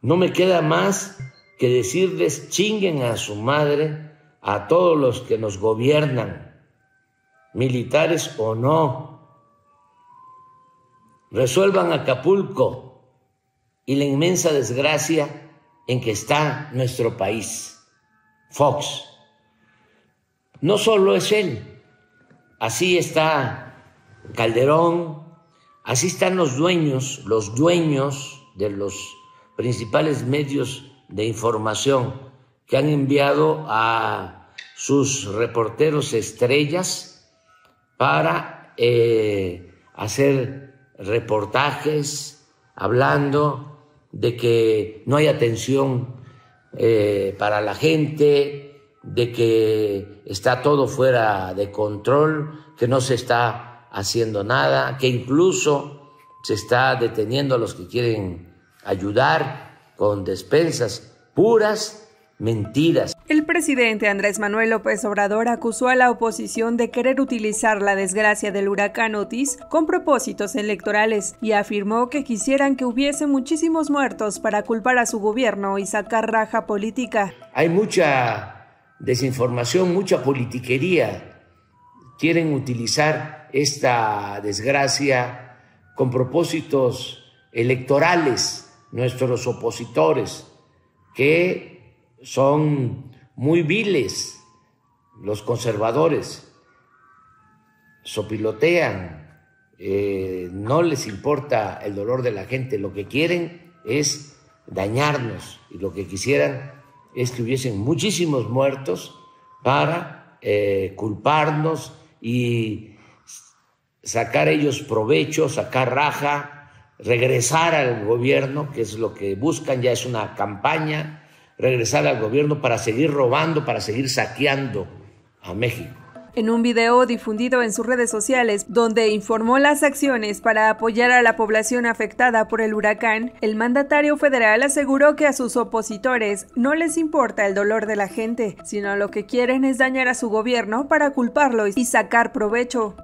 no me queda más que decirles chinguen a su madre a todos los que nos gobiernan, militares o no. Resuelvan Acapulco y la inmensa desgracia en que está nuestro país. Fox. No solo es él, así está Calderón, así están los dueños, los dueños de los principales medios de información que han enviado a sus reporteros estrellas para eh, hacer reportajes hablando de que no hay atención eh, para la gente, de que está todo fuera de control, que no se está haciendo nada, que incluso se está deteniendo a los que quieren ayudar con despensas puras mentiras. El presidente Andrés Manuel López Obrador acusó a la oposición de querer utilizar la desgracia del huracán Otis con propósitos electorales y afirmó que quisieran que hubiese muchísimos muertos para culpar a su gobierno y sacar raja política. Hay mucha desinformación, mucha politiquería. Quieren utilizar esta desgracia con propósitos electorales nuestros opositores, que son muy viles, los conservadores, sopilotean, eh, no les importa el dolor de la gente, lo que quieren es dañarnos y lo que quisieran es que hubiesen muchísimos muertos para eh, culparnos y sacar ellos provecho, sacar raja regresar al gobierno, que es lo que buscan, ya es una campaña, regresar al gobierno para seguir robando, para seguir saqueando a México. En un video difundido en sus redes sociales, donde informó las acciones para apoyar a la población afectada por el huracán, el mandatario federal aseguró que a sus opositores no les importa el dolor de la gente, sino lo que quieren es dañar a su gobierno para culparlo y sacar provecho.